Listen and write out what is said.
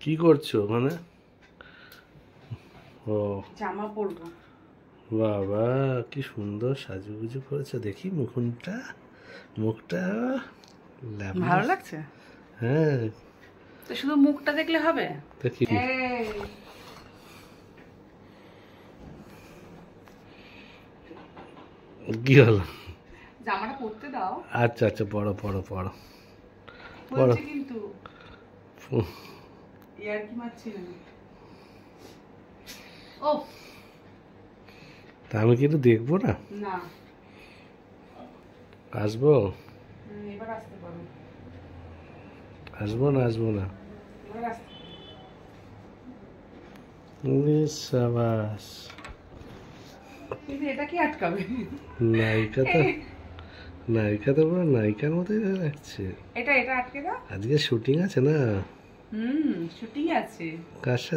কি করছ ওখানে ও। জামা পরবো। বাবা কি সুন্দর সাজুগুজু করেছ। দেখি মুখটা মুখটা ভালো লাগছে? হ্যাঁ। তো শুধু মুখটা দেখলে হবে? দেখি কি? হলো? জামাটা পরতে দাও। আচ্ছা আচ্ছা পড়ো পড়ো পড়ো বলছি কিন্তু। ইয়ার কি মারছি ও। তা আমি কি একটু দেখব না। না। আসব? এবার আসতে পারো। আসব না আসব না? এবার আসতে সাবাস। এটা কি আটকাবে? নায়িকা তো নায়িকা তো পুরো নায়িকার মতোই লাগছে এটা এটা আটকে দাও। আজকে শুটিং আছে না? হুম শুটিং আছে। কার সাথে?